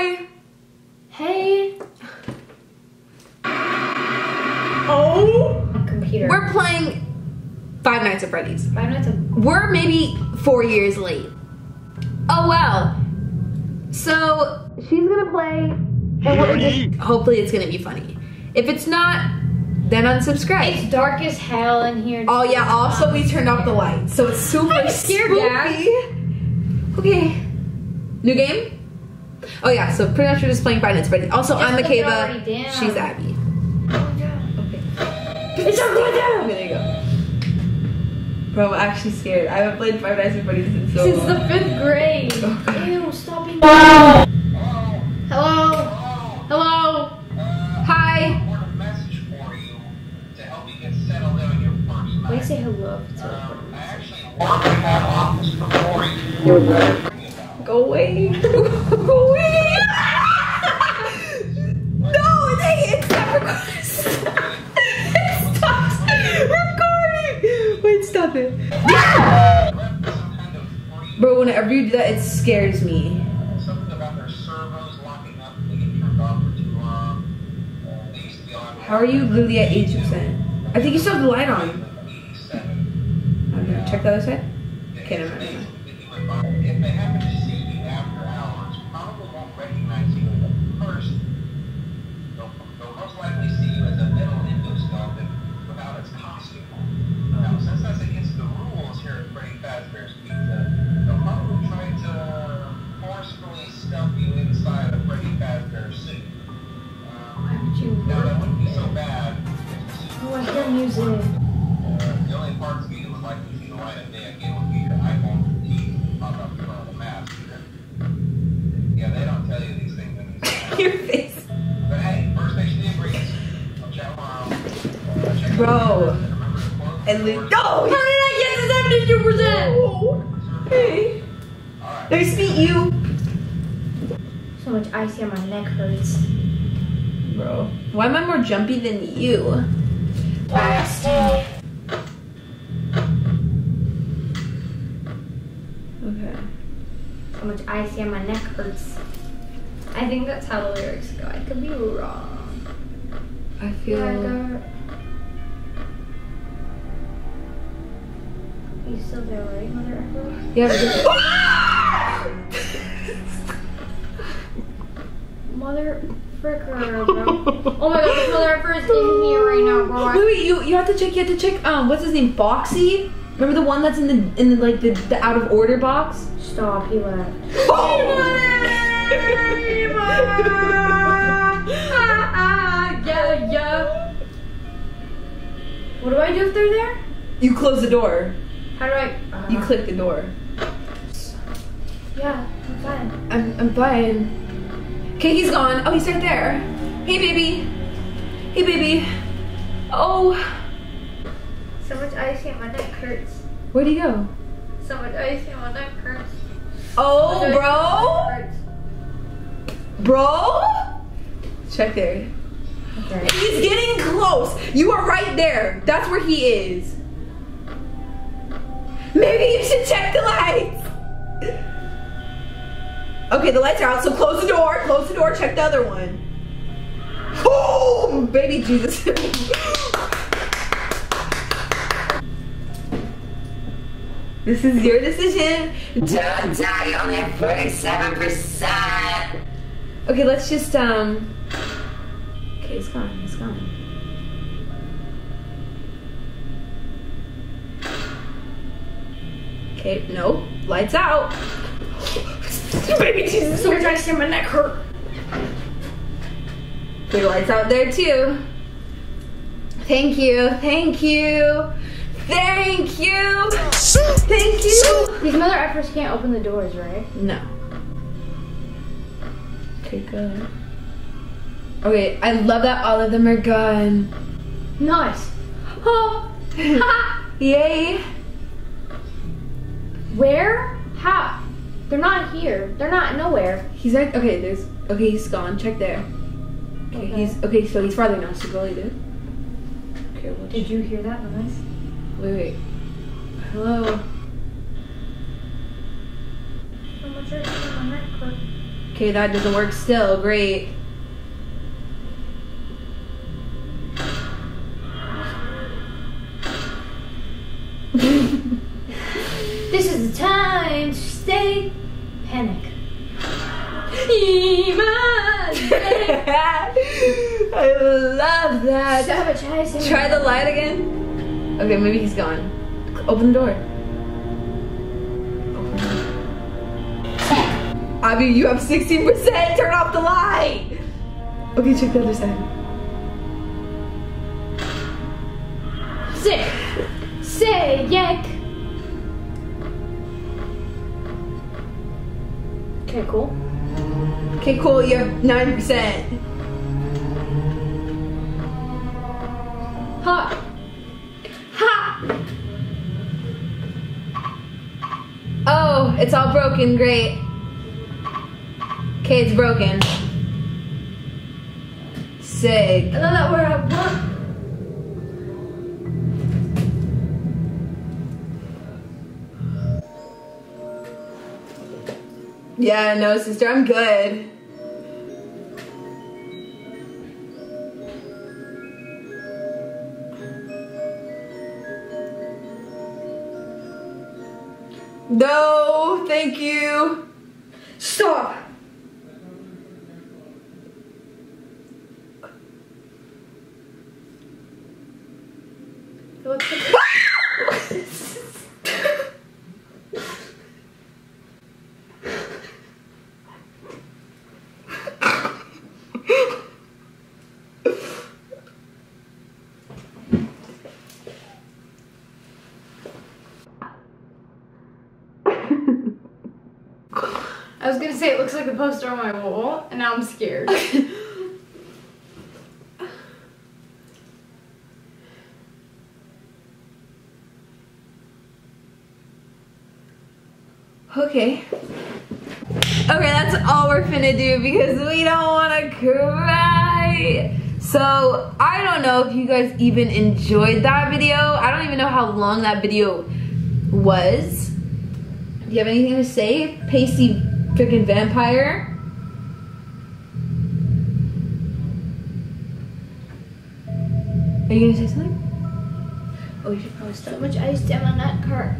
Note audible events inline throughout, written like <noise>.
Hi. Hey. Oh. Computer. We're playing Five Nights at Freddy's. Five Nights at We're maybe four years late. Oh well. So she's gonna play, and we're just, hopefully it's gonna be funny. If it's not, then unsubscribe. It's dark as hell in here. Oh yeah. Also, we turned off the lights, so it's super I'm scared, Dad. spooky. Okay. New game. Oh yeah. So pretty much we're just playing Five Nights at Freddy's. Also, Just I'm put it Mykava. already down. She's Abby. It's already down. Okay, there you go. Bro, I'm actually scared. I haven't played Five Nights at Freddy's in so Since long. the fifth grade. <laughs> Okay. Ew, stop being. Hello. Hello. Hi. Report a message for you to help you get settled in on your first Why say hello? if Um. I actually work in that office before you. Free whenever you do that, it scares me. something about their servos locking up they get turned off for too long. Uh, they used to be on. How are you literally at 80%? I think you still have the light on. Okay, check the other side. Okay, never mind, so bad the Oh, I hear music. uh, the only parts of you that would like to see the light of day again would be your iPhone 15 pop up in front of the mask. Yeah, they don't tell you these things in these. <laughs> Your face. But hey, first station the agrees. I'll chat tomorrow. Uh, Bro. out the remember to close the And then, doors. no! How did I get to 72%? Oh, Hey. Nice to meet you. So much icy on my neck hurts. Bro, why am I more jumpy than you? Okay. How much icy on my neck hurts. I think that's how the lyrics go. I could be wrong. I feel. Yeah, I got. You still there, right, mother effer? Yeah. <laughs> Mother fricker, bro. oh my god, this mother effer is in here right now, bro. Wait, wait, you you have to check. You have to check. Um, what's his name? Foxy. Remember the one that's in the in the like the, the out of order box? Stop, he left. <laughs> Oh. yeah, yeah. What do I do if they're there? You close the door. How do I? Uh, You click the door. Yeah, I'm fine. I'm I'm fine. Okay, he's gone. Oh, he's right there. Hey, baby. Hey, baby. Oh, So much icy on my neck hurts. where'd he go? So much icy on my neck hurts. Oh, Okay. bro, Hurts. bro. Check there. Okay. He's getting close. You are right there. That's where he is. Maybe you should check the lights. Okay, the lights are out, so close the door. Close the door. Check the other one. Oh, baby Jesus. <laughs> this is your decision. Don't die, you only have 47%. Okay, let's just um. Okay, it's gone. It's gone. Okay, no. Lights out. Baby Jesus. So much icy on my neck hurt. Okay, lights out there too. Thank you. Thank you. Thank you. Thank you. These mother effers can't open the doors, right? No. Okay, good. Okay, I love that all of them are gone. Nice. Oh, <gasps> <laughs> yay. Where? How? They're not here. They're not nowhere. He's like, okay, there's, okay, he's gone. Check there. Okay, Okay. he's, okay, so he's farther now, so go like this. Okay, well, Did you hear that noise? wait, wait. Hello. So much icy on my neck hurt. Okay, that doesn't work still. Great. This is the time to stay. Panic. <laughs> I love that. Sabotage. Try the light again. Okay, maybe he's gone. Open the door. Abby, you have 16%. Turn off the light. Okay, check the other side. Say. Say yak. Okay, cool. Okay, cool. You have 9%. Ha. Ha. Oh, it's all broken. Great. Okay, it's broken. Sick. I love that word. Yeah, no, sister, I'm good. No, thank you. Stop. What's the- I was gonna say it looks like the poster on my wall, and now I'm scared. <laughs> Okay. Okay, that's all we're finna do because we don't wanna cry. So, I don't know if you guys even enjoyed that video. I don't even know how long that video was. Do you have anything to say, pasty freaking vampire? Are you gonna say something? oh, you should probably stop. So much ice down on that cart.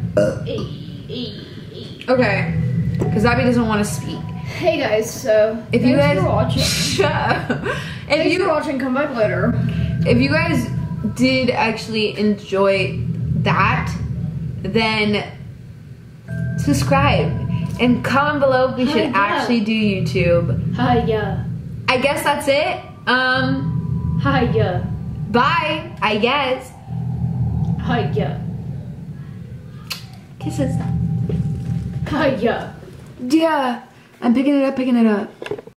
Hey, eh, eh, hey, eh. hey. Okay, because Abby doesn't want to speak. Hey guys, so If you guys for watching. <laughs> shut up. If Thanks you for watching. Come back later. if you guys did actually enjoy that, then subscribe and comment below if we Hi, should yeah. actually do YouTube. Hiya, I guess that's it. Um, hiya, bye. I guess. hiya, Kisses. hiya. Yeah, I'm picking it up, picking it up.